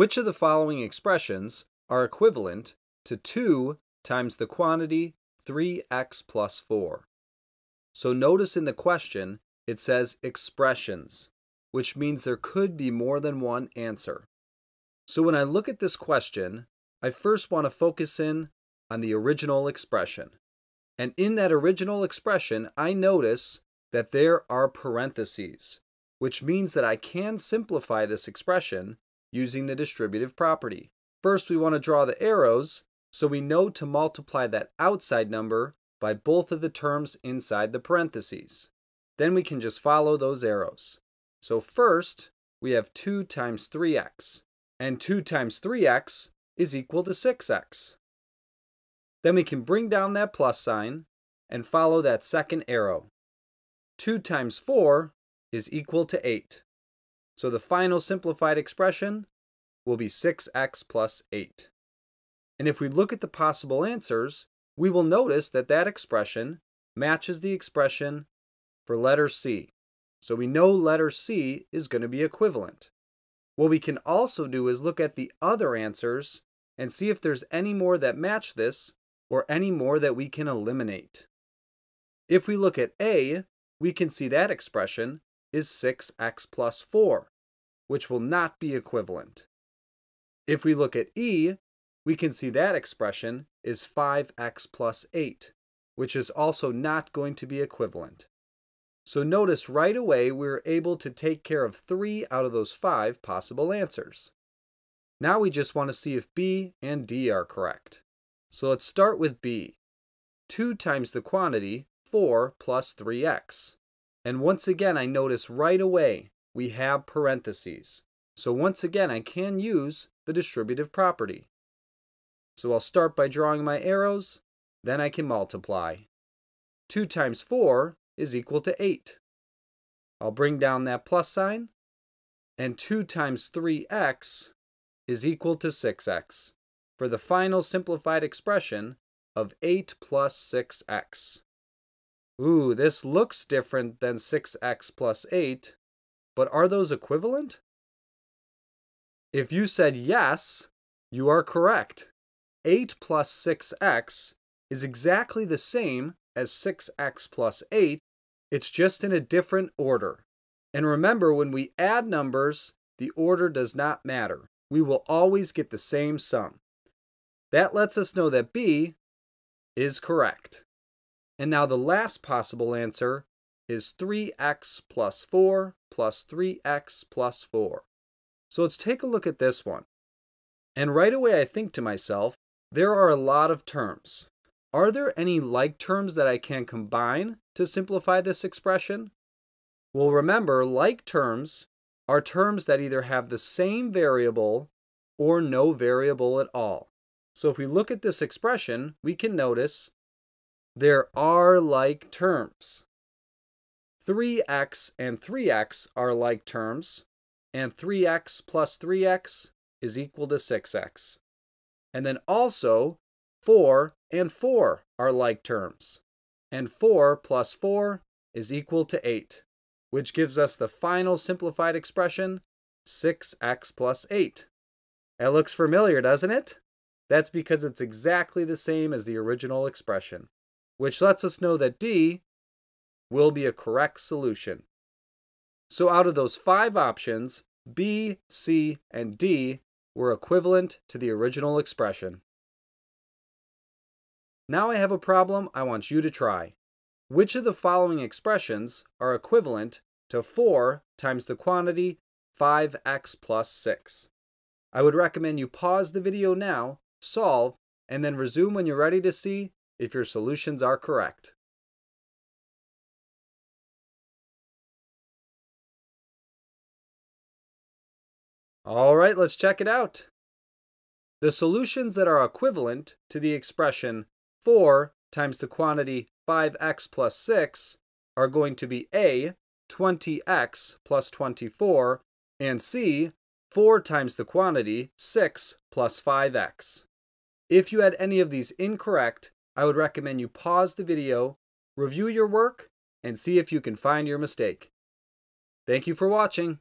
Which of the following expressions are equivalent to 2 times the quantity 3x plus 4? So notice in the question it says expressions, which means there could be more than one answer. So when I look at this question, I first want to focus in on the original expression. And in that original expression, I notice that there are parentheses, which means that I can simplify this expression using the distributive property. First, we want to draw the arrows so we know to multiply that outside number by both of the terms inside the parentheses. Then we can just follow those arrows. So first, we have 2 times 3x, and 2 times 3x is equal to 6x. Then we can bring down that plus sign and follow that second arrow. 2 times 4 is equal to 8. So the final simplified expression will be 6x plus 8. And if we look at the possible answers, we will notice that that expression matches the expression for letter C. So we know letter C is going to be equivalent. What we can also do is look at the other answers and see if there's any more that match this or any more that we can eliminate. If we look at A, we can see that expression is 6x plus 4, which will not be equivalent. If we look at E, we can see that expression is 5x plus 8, which is also not going to be equivalent. So notice right away we're able to take care of three out of those five possible answers. Now we just want to see if B and D are correct. So let's start with B. 2 times the quantity 4 plus 3x. And once again, I notice right away we have parentheses. So once again, I can use the distributive property. So I'll start by drawing my arrows, then I can multiply. 2 times 4 is equal to 8. I'll bring down that plus sign, and 2 times 3x is equal to 6x, for the final simplified expression of 8 plus 6x. Ooh, this looks different than 6x plus 8, but are those equivalent? If you said yes, you are correct. 8 plus 6x is exactly the same as 6x plus 8, it's just in a different order. And remember, when we add numbers, the order does not matter. We will always get the same sum. That lets us know that B is correct. And now the last possible answer is 3x plus 4 plus 3x plus 4. So let's take a look at this one. And right away I think to myself, there are a lot of terms. Are there any like terms that I can combine to simplify this expression? Well, remember, like terms are terms that either have the same variable or no variable at all. So if we look at this expression, we can notice there are like terms. 3x and 3x are like terms, and 3x plus 3x is equal to 6x. And then also, 4 and 4 are like terms, and 4 plus 4 is equal to 8, which gives us the final simplified expression, 6x plus 8. It looks familiar, doesn't it? That's because it's exactly the same as the original expression which lets us know that D will be a correct solution. So out of those five options, B, C, and D were equivalent to the original expression. Now I have a problem I want you to try. Which of the following expressions are equivalent to 4 times the quantity 5x plus 6? I would recommend you pause the video now, solve, and then resume when you're ready to see if your solutions are correct. All right, let's check it out. The solutions that are equivalent to the expression 4 times the quantity 5x plus 6 are going to be A, 20x plus 24, and C, 4 times the quantity 6 plus 5x. If you had any of these incorrect, I would recommend you pause the video, review your work, and see if you can find your mistake. Thank you for watching.